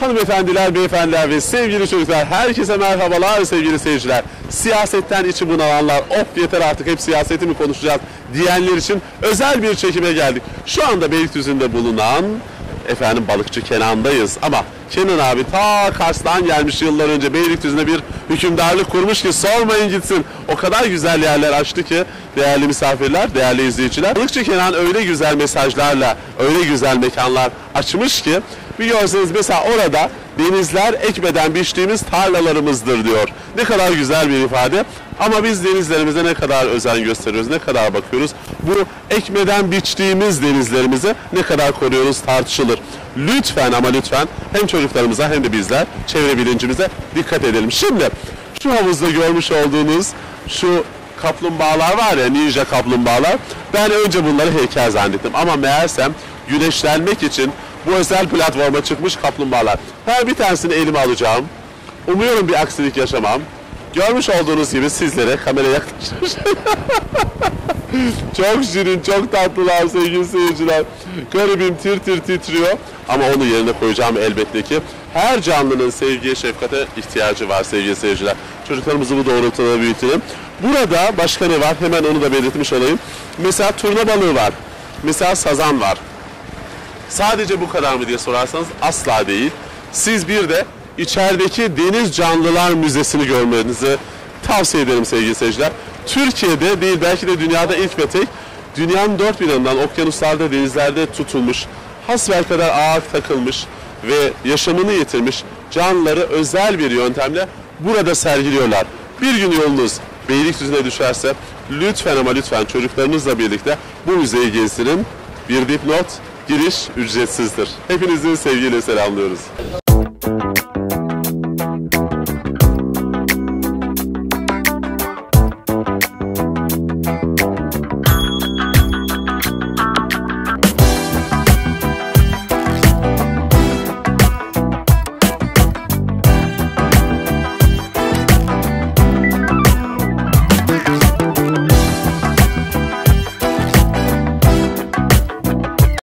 Hanımefendiler, beyefendiler ve sevgili çocuklar herkese merhabalar sevgili seyirciler. Siyasetten içi bunalanlar, of yeter artık hep siyaseti mi konuşacağız diyenler için özel bir çekime geldik. Şu anda Beylikdüzü'nde bulunan efendim balıkçı Kenan'dayız ama Kenan abi ta Kars'tan gelmiş yıllar önce Beylikdüzü'nde bir hükümdarlık kurmuş ki sormayın gitsin. O kadar güzel yerler açtı ki değerli misafirler, değerli izleyiciler. Balıkçı Kenan öyle güzel mesajlarla, öyle güzel mekanlar açmış ki bir görseniz mesela orada denizler ekmeden biçtiğimiz tarlalarımızdır diyor. Ne kadar güzel bir ifade. Ama biz denizlerimize ne kadar özen gösteriyoruz, ne kadar bakıyoruz. Bu ekmeden biçtiğimiz denizlerimizi ne kadar koruyoruz tartışılır. Lütfen ama lütfen hem çocuklarımıza hem de bizler çevre bilincimize dikkat edelim. Şimdi şu havuzda görmüş olduğunuz şu kaplumbağalar var ya ninja kaplumbağalar. Ben önce bunları heykel zannettim ama meğersem güneşlenmek için bu özel platforma çıkmış kaplumbağalar. Her bir tanesini elime alacağım. Umuyorum bir aksilik yaşamam. Görmüş olduğunuz gibi sizlere kamera yaklaşmış. çok şirin, çok tatlılar sevgili seyirciler. Garibim tir tir titriyor. Ama onu yerine koyacağım elbette ki. Her canlının sevgiye, şefkate ihtiyacı var sevgili seyirciler. Çocuklarımızı bu doğrultuda büyütelim. Burada başka ne var? Hemen onu da belirtmiş olayım. Mesela turna balığı var. Mesela sazan var. Sadece bu kadar mı diye sorarsanız asla değil. Siz bir de içerideki Deniz Canlılar Müzesi'ni görmenizi tavsiye ederim sevgili seyirciler. Türkiye'de değil belki de dünyada ilk ve tek dünyanın dört bir yanından okyanuslarda denizlerde tutulmuş hasbelkader ağır takılmış ve yaşamını yitirmiş canlıları özel bir yöntemle burada sergiliyorlar. Bir gün yolunuz Beylikdüzü'ne düşerse lütfen ama lütfen çocuklarınızla birlikte bu müzeyi gezdirin. Bir dipnot, giriş ücretsizdir. Hepinizi sevgiyle selamlıyoruz.